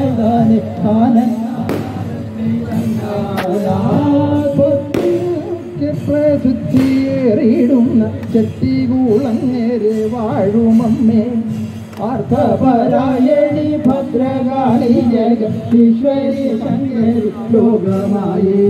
തന്നാനാനന്ദേ പ്രസിദ്ധീറിയിടുന്ന ചെട്ടികൂളങ്ങേരെ വാഴുമമ്മേ. അർത്ഥപരായണി Bhadrakali ജഗീശ്വരി Shankari ലോകമായേ